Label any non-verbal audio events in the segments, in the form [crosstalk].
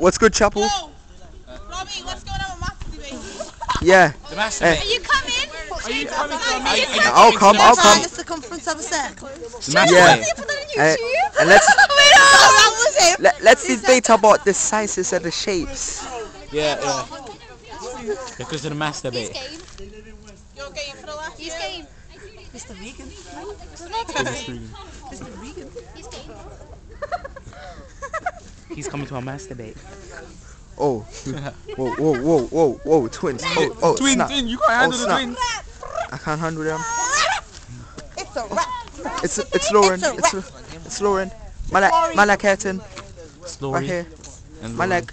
What's good, Chapel? Robbie, what's going on with Master Yeah. The master Eh. Are you coming? Are you coming? Are you- are I'll come, I'll come. the circumference of a circle. Yeah. debate. Put that on Eh, YouTube. and let's [laughs] that was him. let, let's debate about the sizes and the shapes. Yeah, yeah. Because of the master debate. game. You're game for the last He's year? game. Mr. Vegan. He's game. [laughs] He's coming to our masturbate. Oh, whoa, whoa, whoa, whoa, whoa, twins. Oh, oh, snap. you can't handle oh, the snap. twins. I can't handle them. It's a wrap. It's it's Lauren. It's a It's it's Lauren. Malak Malak Hareton, right Story. here. And Malak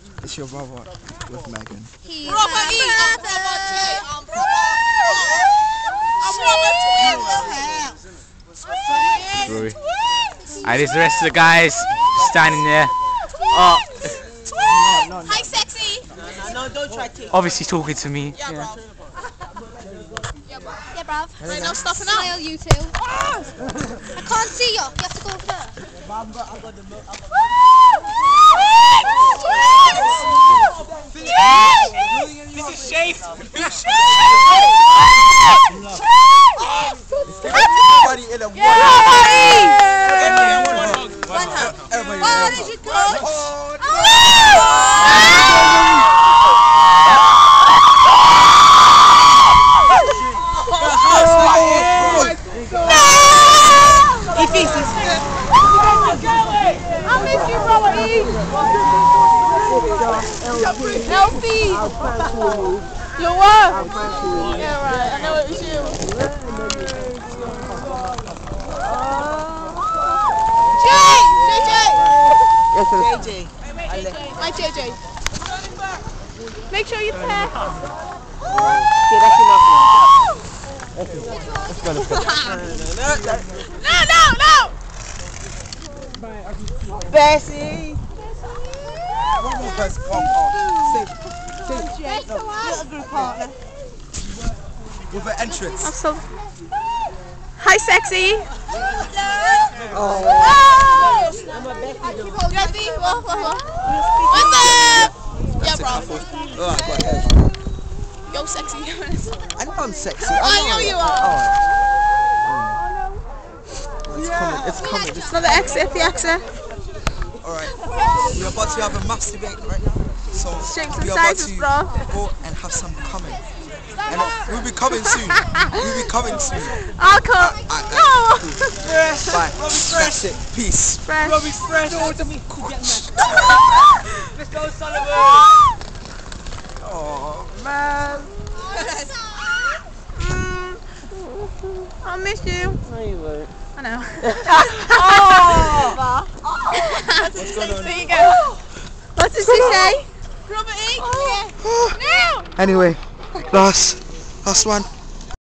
And it's, it's your brother with Megan. He's Robbie, I'm Robert Jay. I'm Robert. I'm Robert Rory. And there's the rest of the guys standing there. Oh, Hi, sexy. No, don't try to. obviously talking to me. Yeah, bro. Yeah, bruv. Right now, stop it now. Smile, you two. Oh! I can't see you. You have to go over there. This is shaped. Everybody in a one. Oh, did you go? He thinks he's Elfie! You what? Yeah, right. I know it was you. JJ! Yes, sir. JJ. Hi, JJ. Make sure you pair. Okay, that's enough now. Let's go. No, no, no! now. Bessie. With an entrance. So, hi, sexy. Oh. Ready? Whoa, whoa, whoa. What's up? Yeah, bro. Oh, I got. Yo, sexy. I know I'm sexy. I know you are. Oh. It's coming. It's coming. Another exit, the exit. Alright, we're about to have a mass debate right now. So we're about to go and have some comment. And uh, we'll be coming soon. We'll be coming soon. I'll come. I, No. [laughs] Bye. That's it. Peace. Fresh. Robbie's fresh. [laughs] Let's go, Sullivan. Oh man. I'll miss you. No, you won't. I know. [laughs] Oh! What's going on? There you go. What did she say? Robert E. Oh! Yeah. Oh! Now. Anyway, last, last one.